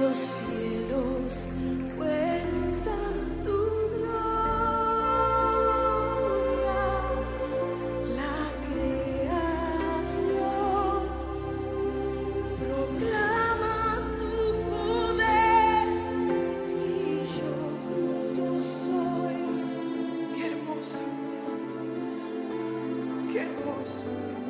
Los cielos cuentan tu gloria. La creación proclama tu poder y yo fruto soy. Qué hermoso, qué hermoso.